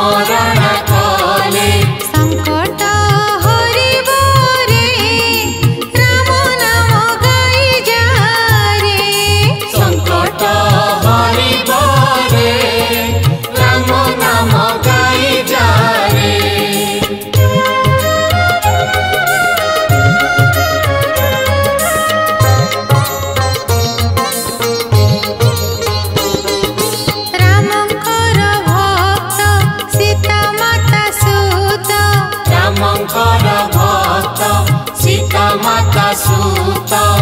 我的爱 assunto.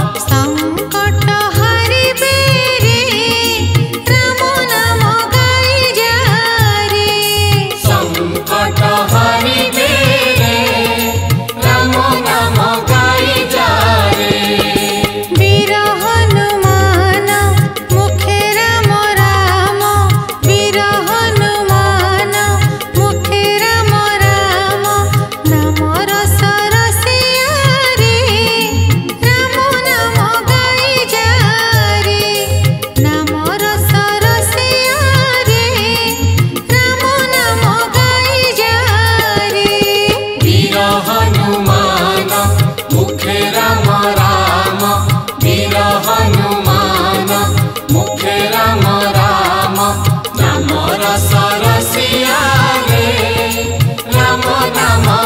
नाम रस रसिया रे राम नाम